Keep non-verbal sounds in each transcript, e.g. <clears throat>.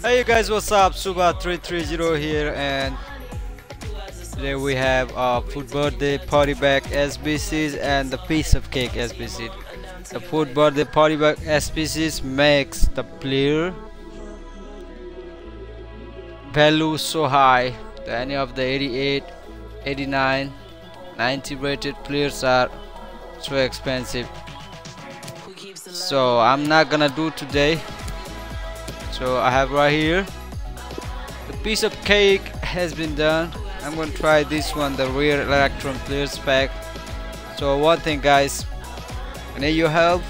Hey you guys, what's up? Subba330 here and today we have a FUT birthday party back SBCs and the piece of cake SBC. The FUT birthday party back SBCs makes the player value so high that any of the 88, 89, 90 rated players are so expensive. So I'm not gonna do today so I have right here the piece of cake has been done. I'm gonna try this one the rear electron clear spec. So one thing guys I need your help.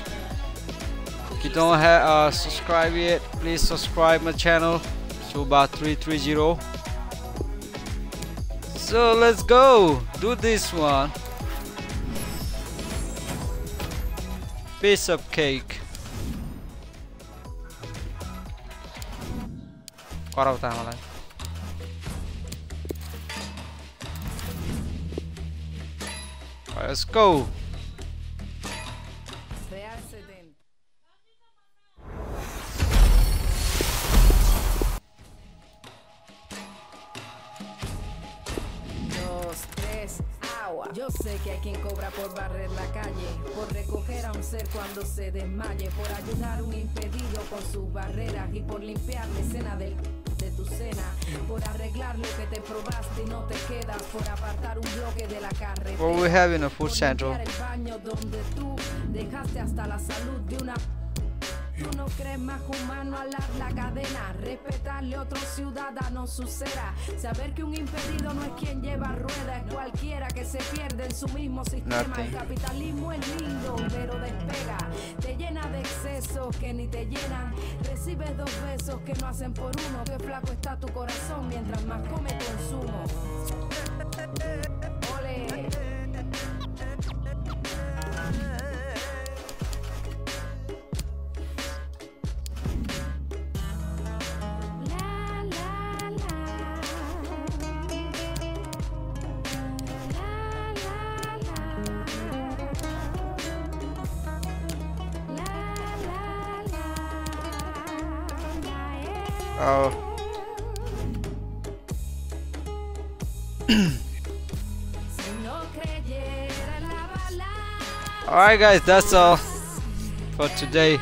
If you don't have uh, subscribe yet please subscribe my channel Subba 330 so let's go do this one. Piece of cake करा होता आम्हाला Let's go! Yo sé que hay quien cobra por barrer la calle, por recoger a un ser cuando se desmaye, por ayudar a un impedido con sus barreras y por limpiar la escena del de tu cena, por arreglar lo que te probaste y no te quedas, por apartar un bloque de la carretera. What we have in a food central. El baño donde tú dejaste hasta la salud de una crees más humano alar la cadena, respetarle a otro ciudadano su cera, saber que un impedido no es quien lleva ruedas, es cualquiera que se pierde en su mismo sistema. El capitalismo es lindo, pero despega, te llena de excesos que ni te llenan, recibes dos besos que no hacen por uno, que flaco está tu corazón mientras más come consumo. Uh, <clears throat> oh. Alright guys, that's all for today.